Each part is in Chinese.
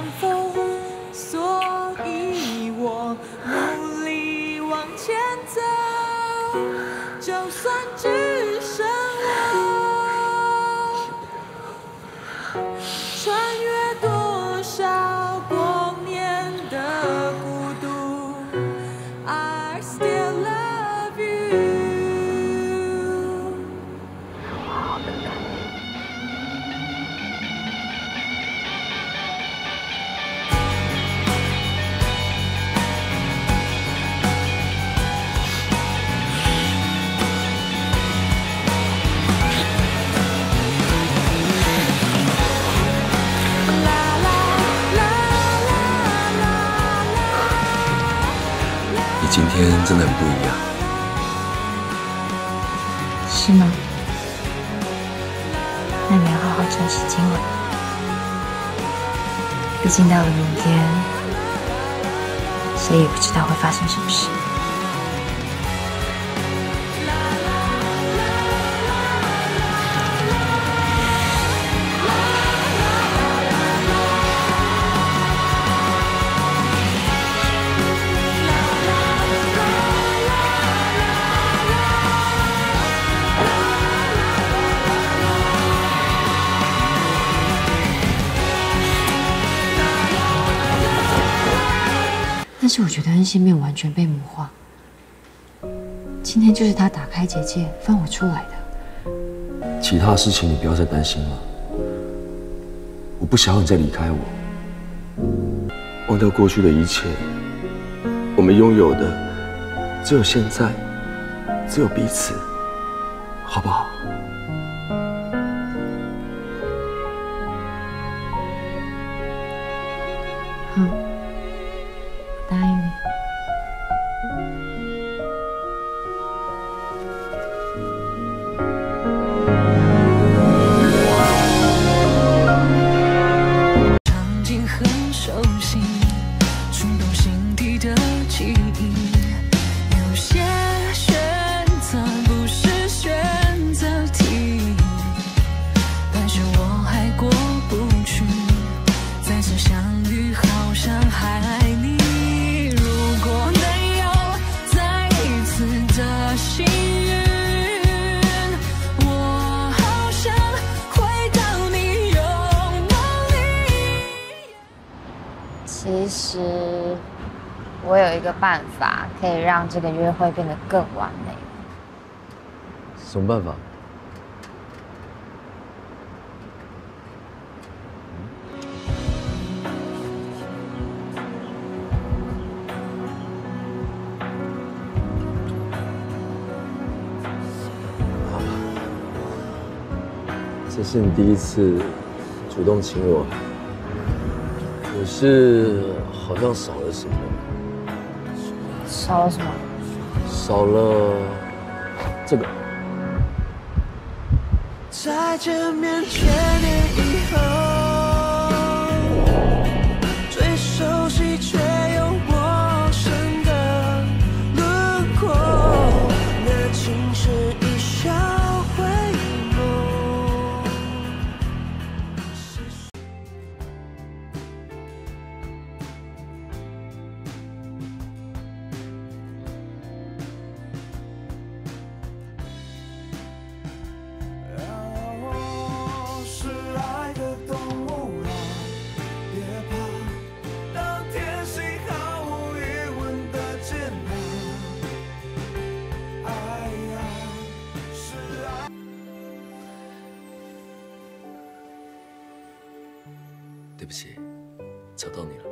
from 天真的很不一样。是吗？那你要好好珍惜今晚，毕竟到了明天，谁也不知道会发生什么事。是我觉得恩熙没有完全被魔化，今天就是他打开结界放我出来的。其他事情你不要再担心了。我不想要你再离开我，忘掉过去的一切。我们拥有的只有现在，只有彼此，好不好？好，实我有一个办法，可以让这个约会变得更完美。什么办法？这是你第一次主动请我，可是好像少了什么，少了什么？少了这个。面千年以后，最熟悉却对不起，吵到你了。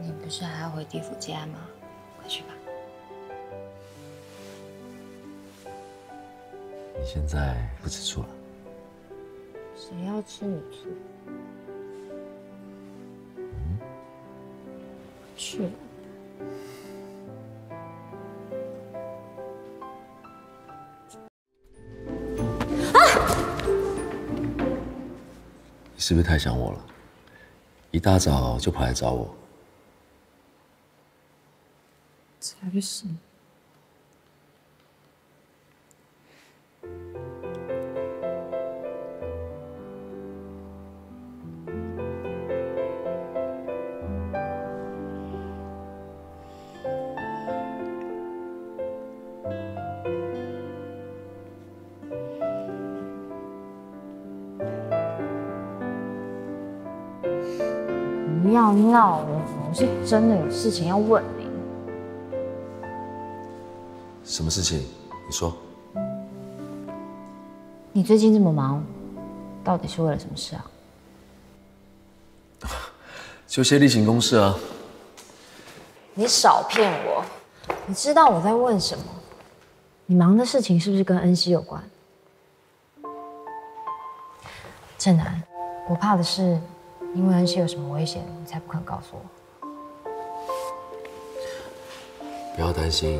你不是还要回地府接案吗？快去吧。你现在不吃醋了？谁要吃你醋？去是不是太想我了？一大早就跑来找我。才是。要闹了，我是真的有事情要问你。什么事情？你说。你最近这么忙，到底是为了什么事啊？就些例行公事啊。你少骗我！你知道我在问什么？你忙的事情是不是跟恩熙有关？正南，我怕的是，因为恩熙有什么危险，你才不肯告诉我。不要担心，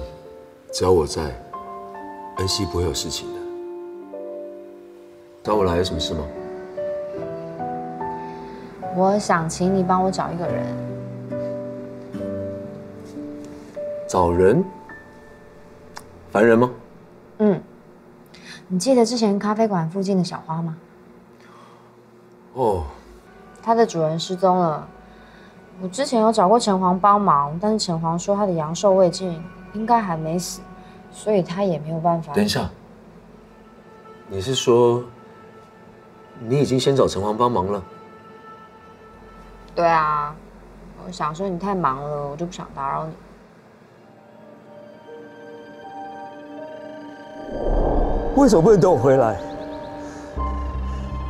只要我在，恩熙不会有事情的。找我来有什么事吗？我想请你帮我找一个人。找人？凡人吗？嗯。你记得之前咖啡馆附近的小花吗？哦。它的主人失踪了。我之前有找过城隍帮忙，但是城隍说他的阳寿未尽，应该还没死，所以他也没有办法。等一下，你是说？你已经先找城隍帮忙了。对啊，我想说你太忙了，我就不想打扰你。为什么不能等我回来？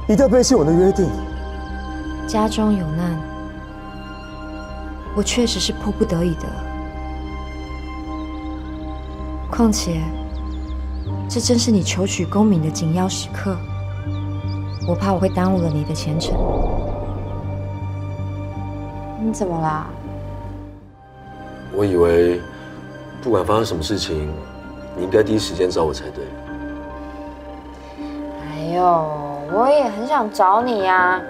一定要背弃我的约定。家中有难，我确实是迫不得已的。况且，这正是你求取功名的紧要时刻。我怕我会耽误了你的前程。你怎么啦？我以为不管发生什么事情，你应该第一时间找我才对。哎呦，我也很想找你呀，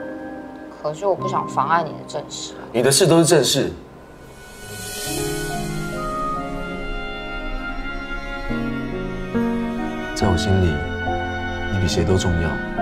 可是我不想妨碍你的正事。你的事都是正事，在我心里，你比谁都重要。